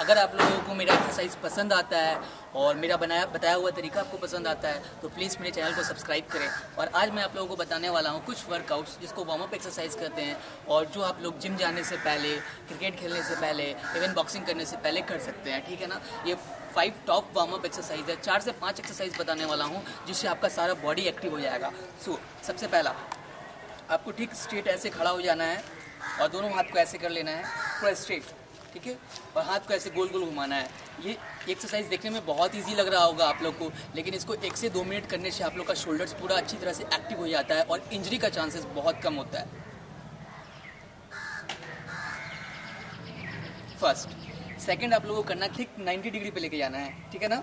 अगर आप लोगों को मेरा एक्सरसाइज पसंद आता है और मेरा बनाया बताया हुआ तरीका आपको पसंद आता है तो प्लीज़ मेरे चैनल को सब्सक्राइब करें। और आज मैं आप लोगों को बताने वाला हूँ कुछ वर्कआउट्स जिसको वार्म अप एक्सरसाइज करते हैं और जो आप लोग जिम जाने से पहले क्रिकेट खेलने से पहले इवन बॉक्सिंग करने से पहले कर सकते हैं ठीक है ना? ये five top warm up exercise है। चार से पाँच एक्सरसाइज बताने वाला हूँ जिससे आपका सारा बॉडी एक्टिव हो जाएगा। सो so, सबसे पहला आपको ठीक स्ट्रेट ऐसे खड़ा हो जाना है और दोनों हाथ को ऐसे कर लेना है पूरा स्ट्रेट ठीक है? और हाथ को ऐसे गोल गोल घुमाना है। ये एक्सरसाइज देखने में बहुत इजी लग रहा होगा आप लोग को, लेकिन इसको एक से दो मिनट करने से आप लोग का शोल्डर्स पूरा अच्छी तरह से एक्टिव हो जाता है और इंजरी का चांसेस बहुत कम होता है। फ़र्स्ट सेकंड आप लोगों को करना ठीक 90 डिग्री पे लेके जाना है, ठीक है ना?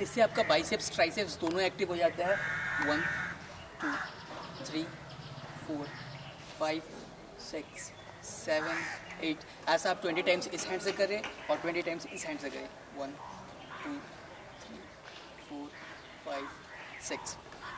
इससे आपका बाइसेप्स ट्राइसेप्स दोनों एक्टिव हो जाता है। One two three four five six seven eight ऐसा आप ट्वेंटी टाइम्स इस हैंड से करें और ट्वेंटी टाइम्स इस हैंड से करें one two three four five six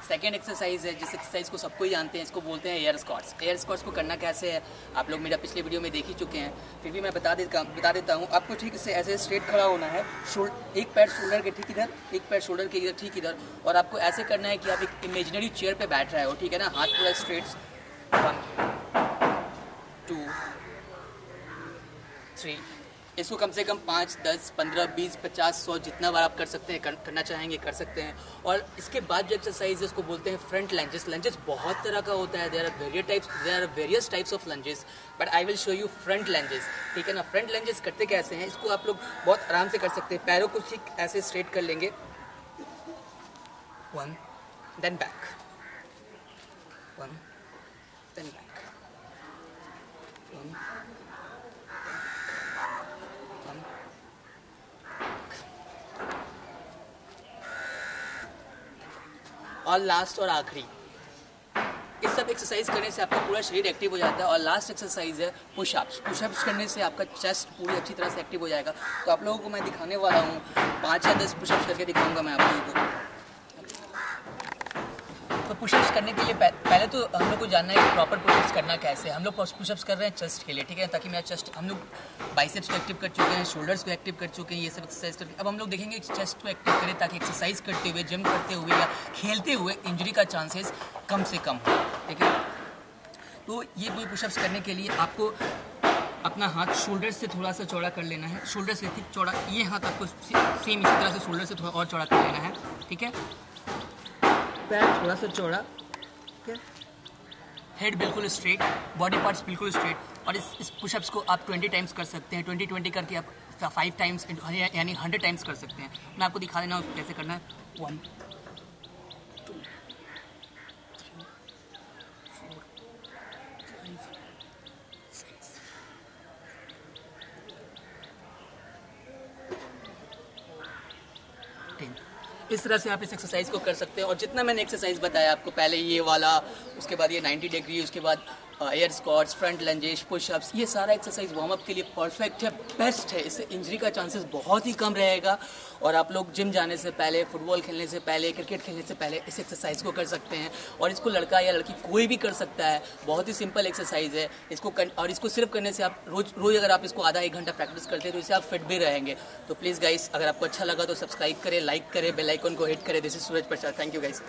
second exercise है, जिस एक्सरसाइज को सबको ही जानते हैं, इसको बोलते हैं एयर स्कॉट्स एयर स्कॉट्स को करना कैसे है, आप लोग मेरा पिछले वीडियो में देख ही चुके हैं। फिर भी मैं बता देता बता देता हूँ, आपको ठीक से ऐसे स्ट्रेट खड़ा होना है शोल्ड एक पैर शोल्डर के ठीक इधर, एक पैर शोल्डर के इधर ठीक इधर। और आपको ऐसे करना है कि आप एक इमेजिनरी चेयर पर बैठ रहे हो, ठीक है ना? हाथ पूरा स्ट्रेट टू थ्री। इसको कम से कम पाँच दस पंद्रह बीस पचास सौ जितना बार आप कर सकते हैं कर, करना चाहेंगे कर सकते हैं। और इसके बाद जो एक्सरसाइज इसको बोलते हैं फ्रंट लंजेस लंजेस बहुत तरह का होता है। There are various types there are various types of lunges but I will show you front lunges ठीक है ना? फ्रंट लंजेस करते कैसे हैं? इसको आप लोग बहुत आराम से कर सकते हैं। पैरों को ठीक ऐसे स्ट्रेट कर लेंगे। One then back one then back one और लास्ट और आखिरी। इस सब एक्सरसाइज करने से आपका पूरा शरीर एक्टिव हो जाता है और लास्ट एक्सरसाइज है पुशअप्स पुशअप्स करने से आपका चेस्ट पूरी अच्छी तरह से एक्टिव हो जाएगा। तो आप लोगों को मैं दिखाने वाला हूँ, पाँच या दस पुशअप्स करके दिखाऊँगा मैं आप लोगों को। तो पुशअप्स करने के लिए पहले तो हम लोग को जानना है कि प्रॉपर पुशअप्स करना कैसे हम लोग पुशअप्स कर रहे हैं चेस्ट के लिए, ठीक है? ताकि मेरा चेस्ट हम लोग बाइसेप्स को एक्टिव कर चुके हैं शोल्डर्स को एक्टिव कर चुके हैं, ये सब एक्सरसाइज करके। अब हम लोग देखेंगे चेस्ट को एक्टिव करें ताकि एक्सरसाइज करते हुए जिम करते हुए या खेलते हुए इंजरी का चांसेस कम से कम हो, ठीक है? तो ये पुशअप्स करने के लिए आपको अपना हाथ शोल्डर से थोड़ा सा चौड़ा कर लेना है। शोल्डर से ठीक चौड़ा, ये हाथ आपको सेम इसी तरह से शोल्डर से थोड़ा और चौड़ा कर लेना है, ठीक है? पैर थोड़ा सा चौड़ा, ठीक है? हेड बिल्कुल स्ट्रेट बॉडी पार्ट्स बिल्कुल स्ट्रेट और इस इस पुशअप्स को आप 20 टाइम्स कर सकते हैं 20 20 करके आप फाइव टाइम्स यानी 100 टाइम्स कर सकते हैं। मैं आपको दिखा देना कैसे करना है। वन इस तरह से आप इस एक्सरसाइज को कर सकते हैं। और जितना मैंने एक्सरसाइज बताया आपको, पहले ये वाला, उसके बाद ये 90 डिग्री उसके बाद air squats front lunges pushups ये सारा एक्सरसाइज वार्म अप के लिए परफेक्ट है बेस्ट है। इससे इंजरी का चांसेस बहुत ही कम रहेगा और आप लोग जिम जाने से पहले फुटबॉल खेलने से पहले क्रिकेट खेलने से पहले इस एक्सरसाइज को कर सकते हैं और इसको लड़का या लड़की कोई भी कर सकता है। बहुत ही सिंपल एक्सरसाइज है। इसको कर, और इसको सिर्फ़ करने से आप रोज रोज अगर आप इसको आधा एक घंटा प्रैक्टिस करते हैं तो इससे आप फिट भी रहेंगे। तो प्लीज़ गाइस अगर आपको अच्छा लगा तो सब्सक्राइब करें लाइक करें बेलाइकन को हिट करें। This is Suraj Prasad thank you guys